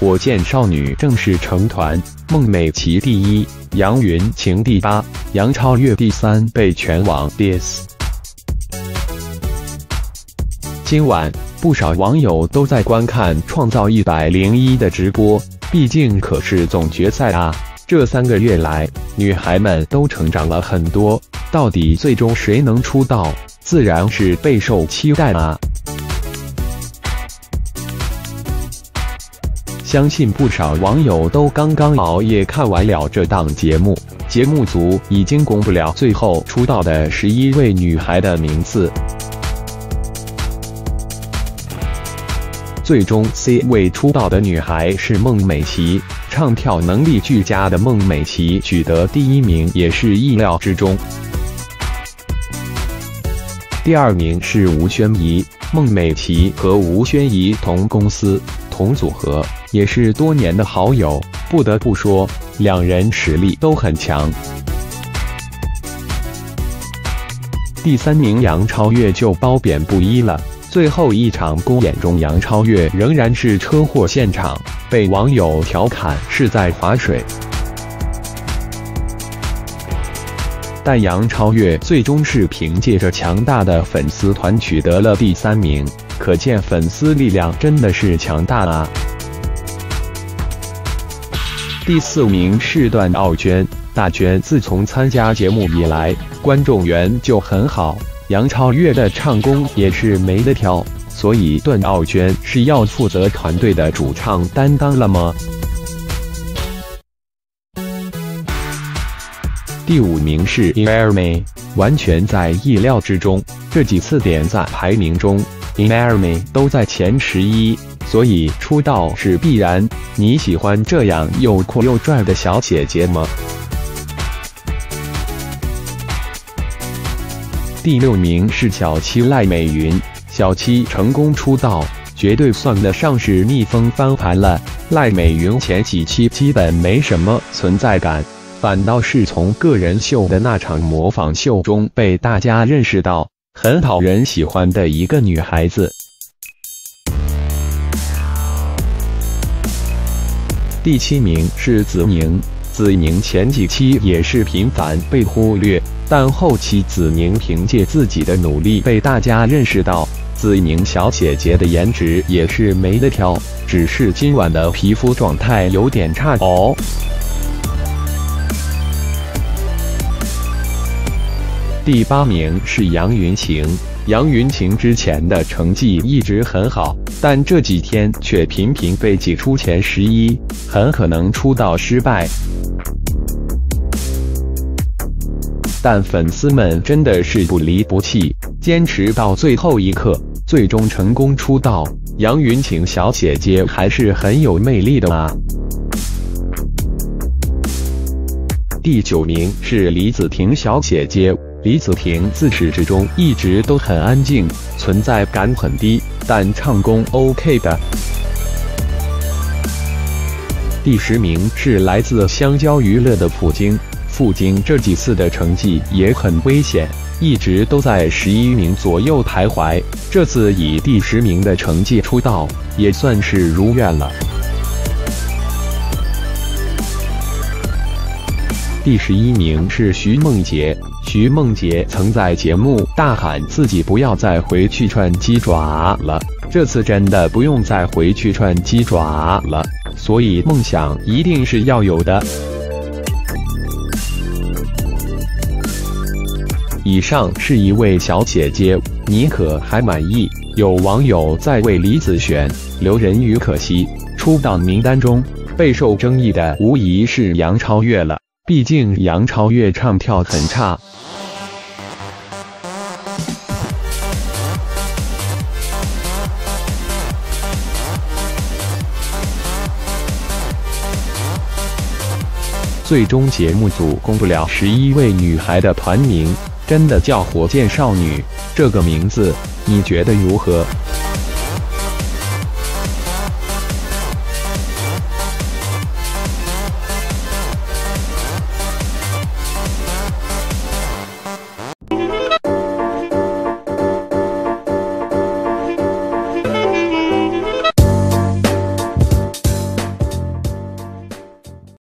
火箭少女正式成团，孟美岐第一，杨云晴第八，杨超越第三，被全网 diss。今晚不少网友都在观看《创造一百零一》的直播，毕竟可是总决赛啊！这三个月来，女孩们都成长了很多，到底最终谁能出道，自然是备受期待啊！相信不少网友都刚刚熬夜看完了这档节目，节目组已经公布了最后出道的十一位女孩的名字。最终 C 位出道的女孩是孟美岐，唱跳能力俱佳的孟美岐取得第一名也是意料之中。第二名是吴宣仪，孟美岐和吴宣仪同公司、同组合，也是多年的好友，不得不说两人实力都很强。第三名杨超越就褒贬不一了。最后一场公演中，杨超越仍然是车祸现场，被网友调侃是在划水。但杨超越最终是凭借着强大的粉丝团取得了第三名，可见粉丝力量真的是强大啊！第四名是段奥娟，大娟自从参加节目以来，观众缘就很好。杨超越的唱功也是没得挑，所以段奥娟是要负责团队的主唱担当了吗？第五名是 Inarme，完全在意料之中。这几次点赞排名中，Inarme 都在前十一，所以出道是必然。你喜欢这样又酷又拽的小姐姐吗？第六名是小七赖美云，小七成功出道，绝对算得上是逆风翻盘了。赖美云前几期基本没什么存在感，反倒是从个人秀的那场模仿秀中被大家认识到，很讨人喜欢的一个女孩子。第七名是子宁，子宁前几期也是频繁被忽略。但后期子宁凭借自己的努力被大家认识到，子宁小姐姐的颜值也是没得挑，只是今晚的皮肤状态有点差哦。第八名是杨云晴，杨云晴之前的成绩一直很好，但这几天却频频被挤出前十一，很可能出道失败。但粉丝们真的是不离不弃，坚持到最后一刻，最终成功出道。杨云晴小姐姐还是很有魅力的啊！第九名是李子婷小姐姐，李子婷自始至终一直都很安静，存在感很低，但唱功 OK 的。第十名是来自香蕉娱乐的普京。傅京这几次的成绩也很危险，一直都在十一名左右徘徊。这次以第十名的成绩出道，也算是如愿了。第十一名是徐梦洁，徐梦洁曾在节目大喊自己不要再回去串鸡爪了，这次真的不用再回去串鸡爪了，所以梦想一定是要有的。以上是一位小姐姐，你可还满意？有网友在为李子璇、刘仁宇可惜出道名单中备受争议的，无疑是杨超越了。毕竟杨超越唱跳很差。最终节目组公布了十一位女孩的团名。真的叫火箭少女这个名字，你觉得如何？